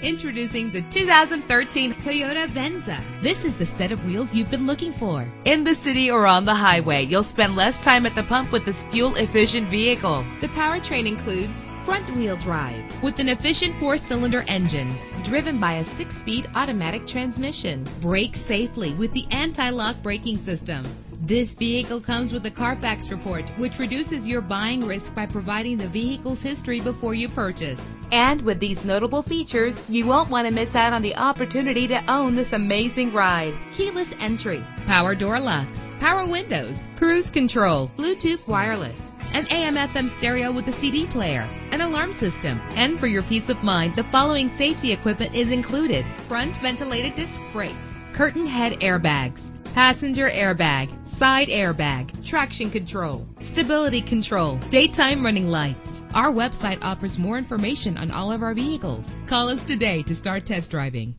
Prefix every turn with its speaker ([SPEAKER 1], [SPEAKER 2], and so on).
[SPEAKER 1] Introducing the 2013 Toyota Venza. This is the set of wheels you've been looking for. In the city or on the highway, you'll spend less time at the pump with this fuel-efficient vehicle. The powertrain includes front-wheel drive with an efficient four-cylinder engine driven by a six-speed automatic transmission. Brake safely with the anti-lock braking system. This vehicle comes with a Carfax report, which reduces your buying risk by providing the vehicle's history before you purchase. And with these notable features, you won't want to miss out on the opportunity to own this amazing ride. Keyless entry, power door locks, power windows, cruise control, Bluetooth wireless, an AM FM stereo with a CD player, an alarm system. And for your peace of mind, the following safety equipment is included. Front ventilated disc brakes, curtain head airbags, passenger airbag, side airbag, traction control, stability control, daytime running lights. Our website offers more information on all of our vehicles. Call us today to start test driving.